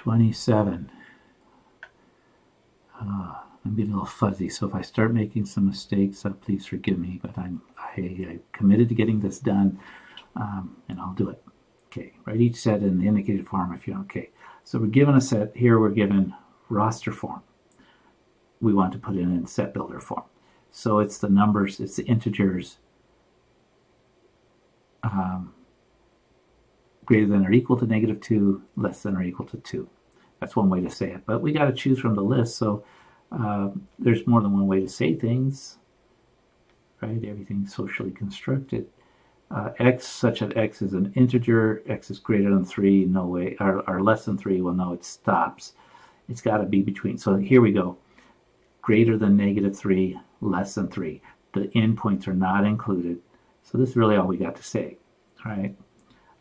27. Uh, I'm getting a little fuzzy, so if I start making some mistakes, uh, please forgive me, but I'm I, I committed to getting this done, um, and I'll do it. Okay, write each set in the indicated form if you don't okay. So we're given a set, here we're given roster form. We want to put it in set builder form. So it's the numbers, it's the integers um, greater than or equal to negative 2, less than or equal to 2. That's one way to say it. But we got to choose from the list, so uh, there's more than one way to say things, right? Everything's socially constructed. Uh, x such that x is an integer, x is greater than 3, no way, or, or less than 3, well, no, it stops. It's got to be between. So here we go. Greater than negative 3, less than 3. The endpoints are not included. So this is really all we got to say, right?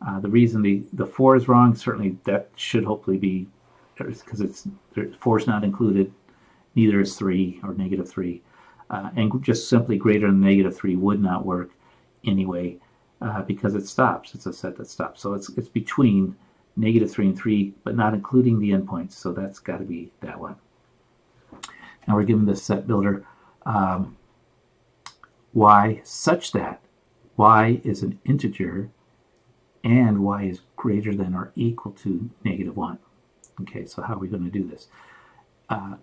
Uh, the reason the, the 4 is wrong, certainly that should hopefully be, because it's 4 is not included, neither is 3 or negative 3. Uh, and just simply greater than negative 3 would not work anyway uh, because it stops. It's a set that stops. So it's, it's between negative 3 and 3, but not including the endpoints. So that's got to be that one. Now we're given this set builder um, y such that y is an integer and y is greater than or equal to negative 1. Okay, so how are we going to do this? Uh,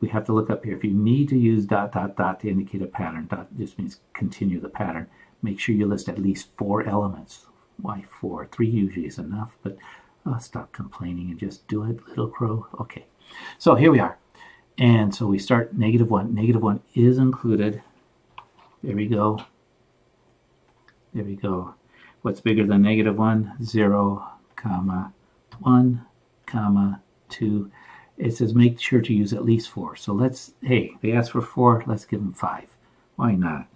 we have to look up here. If you need to use dot, dot, dot to indicate a pattern, dot just means continue the pattern, make sure you list at least four elements. Why four? Three usually is enough, but oh, stop complaining and just do it, little crow. Okay, so here we are. And so we start negative 1. Negative 1 is included. There we go. There we go. What's bigger than negative 1? 0, comma, 1, comma, 2. It says make sure to use at least 4. So let's, hey, they asked for 4. Let's give them 5. Why not?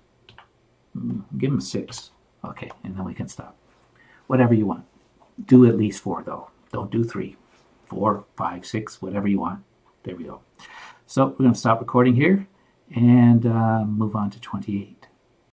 Mm, give them 6. Okay, and then we can stop. Whatever you want. Do at least 4, though. Don't do 3. 4, 5, 6, whatever you want. There we go. So we're going to stop recording here and uh, move on to 28.